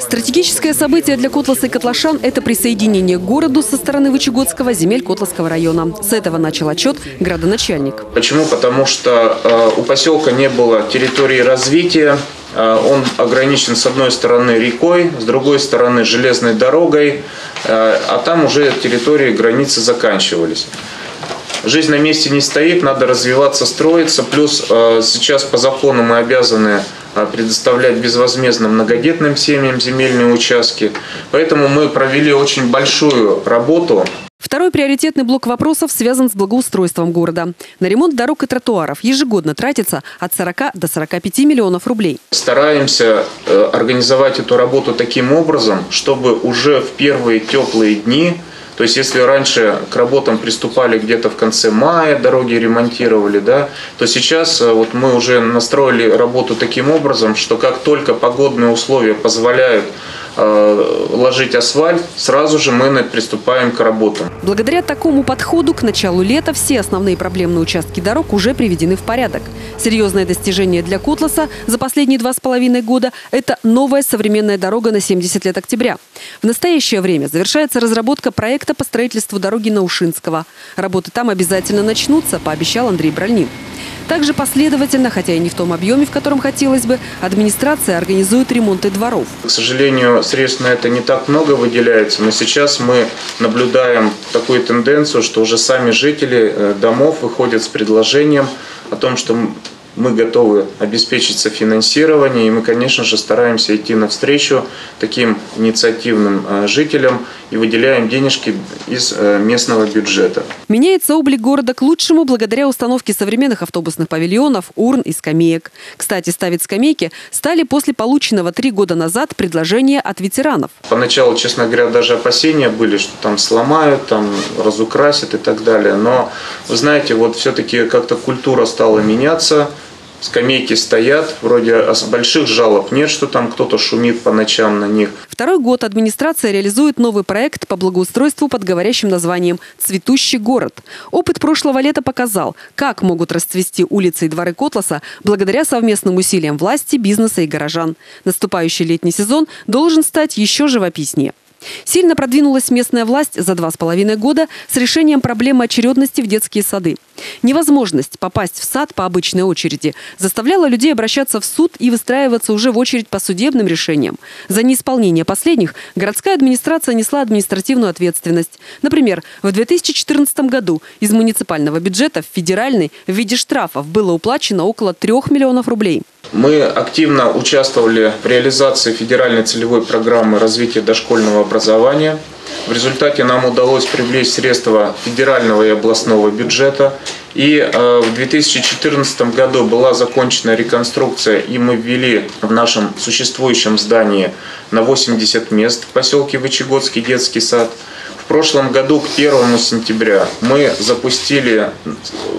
Стратегическое событие для Котласа и Котлашан – это присоединение к городу со стороны Вычегодского земель Котласского района. С этого начал отчет градоначальник. Почему? Потому что э, у поселка не было территории развития, э, он ограничен с одной стороны рекой, с другой стороны железной дорогой, э, а там уже территории границы заканчивались. Жизнь на месте не стоит, надо развиваться, строиться. Плюс э, сейчас по закону мы обязаны предоставлять безвозмездно многодетным семьям земельные участки. Поэтому мы провели очень большую работу Второй приоритетный блок вопросов связан с благоустройством города. На ремонт дорог и тротуаров ежегодно тратится от 40 до 45 миллионов рублей. Стараемся э, организовать эту работу таким образом, чтобы уже в первые теплые дни то есть, если раньше к работам приступали где-то в конце мая, дороги ремонтировали, да, то сейчас э, вот мы уже настроили работу таким образом, что как только погодные условия позволяют ложить асфальт, сразу же мы приступаем к работам. Благодаря такому подходу к началу лета все основные проблемные участки дорог уже приведены в порядок. Серьезное достижение для Котласа за последние два с половиной года – это новая современная дорога на 70 лет октября. В настоящее время завершается разработка проекта по строительству дороги на Ушинского. Работы там обязательно начнутся, пообещал Андрей Бральнин. Также последовательно, хотя и не в том объеме, в котором хотелось бы, администрация организует ремонты дворов. К сожалению, средств на это не так много выделяется, но сейчас мы наблюдаем такую тенденцию, что уже сами жители э, домов выходят с предложением о том, что мы готовы обеспечить софинансирование, и мы, конечно же, стараемся идти навстречу таким инициативным э, жителям и выделяем денежки из э, местного бюджета. Меняется облик города к лучшему благодаря установке современных автобусных павильонов, урн и скамеек. Кстати, ставить скамейки стали после полученного три года назад предложения от ветеранов. Поначалу, честно говоря, даже опасения были, что там сломают, там разукрасят и так далее. Но, вы знаете, вот все-таки как-то культура стала меняться скамейки стоят, вроде больших жалоб нет, что там кто-то шумит по ночам на них. Второй год администрация реализует новый проект по благоустройству под говорящим названием «Цветущий город». Опыт прошлого лета показал, как могут расцвести улицы и дворы Котласа благодаря совместным усилиям власти, бизнеса и горожан. Наступающий летний сезон должен стать еще живописнее. Сильно продвинулась местная власть за два с половиной года с решением проблемы очередности в детские сады. Невозможность попасть в сад по обычной очереди заставляла людей обращаться в суд и выстраиваться уже в очередь по судебным решениям. За неисполнение последних городская администрация несла административную ответственность. Например, в 2014 году из муниципального бюджета в федеральный в виде штрафов было уплачено около 3 миллионов рублей. Мы активно участвовали в реализации федеральной целевой программы развития дошкольного образования. В результате нам удалось привлечь средства федерального и областного бюджета. И э, в 2014 году была закончена реконструкция, и мы ввели в нашем существующем здании на 80 мест в поселке Вычегодский детский сад – прошлом году к 1 сентября мы запустили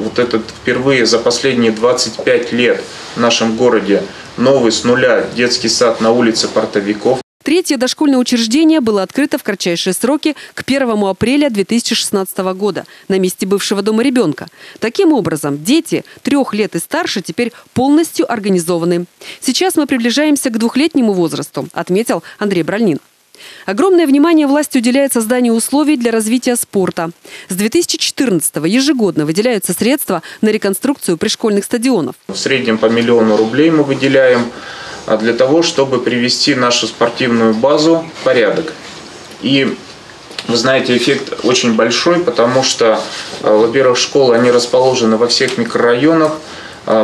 вот этот впервые за последние 25 лет в нашем городе новый с нуля детский сад на улице Портовиков. Третье дошкольное учреждение было открыто в кратчайшие сроки к 1 апреля 2016 года на месте бывшего дома ребенка. Таким образом, дети трех лет и старше теперь полностью организованы. Сейчас мы приближаемся к двухлетнему возрасту, отметил Андрей Бральнин. Огромное внимание власти уделяет созданию условий для развития спорта. С 2014-го ежегодно выделяются средства на реконструкцию пришкольных стадионов. В среднем по миллиону рублей мы выделяем а, для того, чтобы привести нашу спортивную базу в порядок. И вы знаете, эффект очень большой, потому что, а, во-первых, школы, они расположены во всех микрорайонах,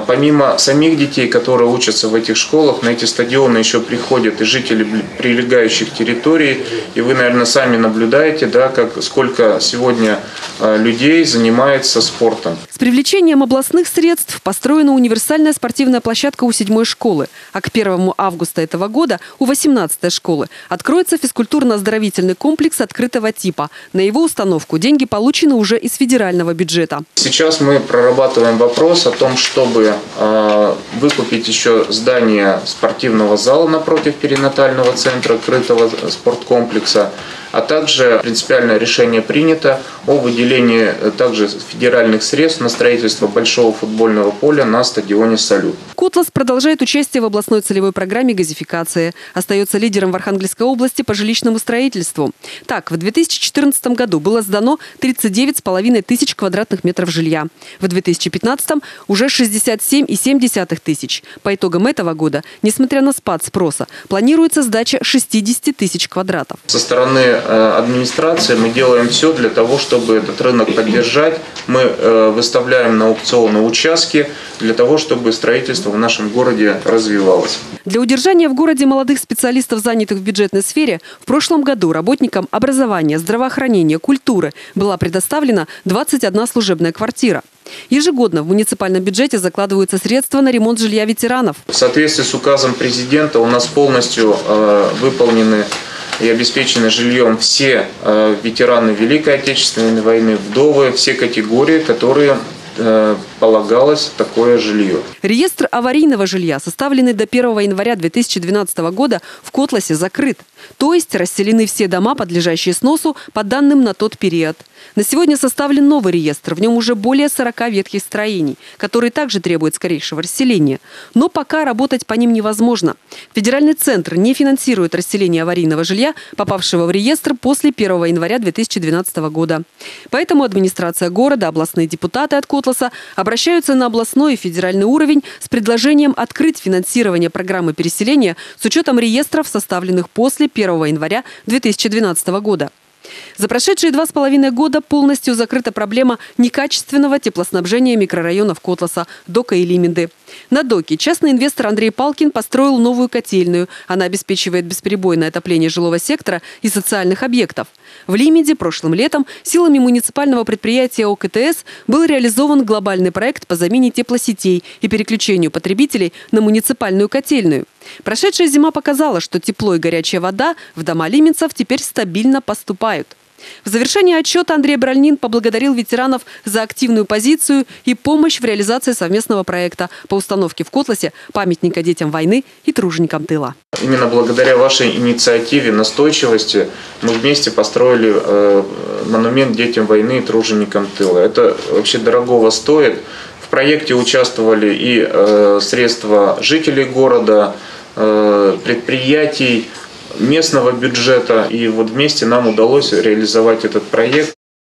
помимо самих детей, которые учатся в этих школах, на эти стадионы еще приходят и жители прилегающих территорий. И вы, наверное, сами наблюдаете, да, как, сколько сегодня а, людей занимается спортом. С привлечением областных средств построена универсальная спортивная площадка у седьмой школы. А к 1 августа этого года у 18 школы откроется физкультурно-оздоровительный комплекс открытого типа. На его установку деньги получены уже из федерального бюджета. Сейчас мы прорабатываем вопрос о том, чтобы чтобы э, выкупить еще здание спортивного зала напротив перинатального центра, крытого спорткомплекса, а также принципиальное решение принято о выделении э, также федеральных средств на строительство большого футбольного поля на стадионе «Салют». Котлас продолжает участие в областной целевой программе газификации. Остается лидером в Архангельской области по жилищному строительству. Так, в 2014 году было сдано 39,5 тысяч квадратных метров жилья. В 2015 уже 67,7 тысяч. По итогам этого года, несмотря на спад спроса, планируется сдача 60 тысяч квадратов. Со стороны администрации мы делаем все для того, чтобы этот рынок поддержать. Мы э, выставляем на аукционы участки для того, чтобы строительство в нашем городе развивалось. Для удержания в городе молодых специалистов, занятых в бюджетной сфере, в прошлом году работникам образования, здравоохранения, культуры была предоставлена 21 служебная квартира. Ежегодно в муниципальном бюджете закладываются средства на ремонт жилья ветеранов. В соответствии с указом президента у нас полностью э, выполнены и обеспечены жильем все э, ветераны Великой Отечественной войны, вдовы, все категории, которые э, полагалось такое жилье. Реестр аварийного жилья, составленный до 1 января 2012 года, в Котласе закрыт. То есть расселены все дома, подлежащие сносу, по данным на тот период. На сегодня составлен новый реестр. В нем уже более 40 ветхих строений, которые также требуют скорейшего расселения. Но пока работать по ним невозможно. Федеральный центр не финансирует расселение аварийного жилья, попавшего в реестр после 1 января 2012 года. Поэтому администрация города, областные депутаты от Котласа обращаются на областной и федеральный уровень с предложением открыть финансирование программы переселения с учетом реестров, составленных после 1 января 2012 года. За прошедшие два с половиной года полностью закрыта проблема некачественного теплоснабжения микрорайонов Котласа, Дока и Лиминды. На Доке частный инвестор Андрей Палкин построил новую котельную. Она обеспечивает бесперебойное отопление жилого сектора и социальных объектов. В Лимиде прошлым летом силами муниципального предприятия ОКТС был реализован глобальный проект по замене теплосетей и переключению потребителей на муниципальную котельную. Прошедшая зима показала, что тепло и горячая вода в дома лименцев теперь стабильно поступают. В завершении отчета Андрей Бральнин поблагодарил ветеранов за активную позицию и помощь в реализации совместного проекта по установке в Котласе памятника детям войны и труженикам тыла. Именно благодаря вашей инициативе, настойчивости мы вместе построили э, монумент детям войны и труженикам тыла. Это вообще дорогого стоит. В проекте участвовали и э, средства жителей города, э, предприятий, местного бюджета. И вот вместе нам удалось реализовать этот проект.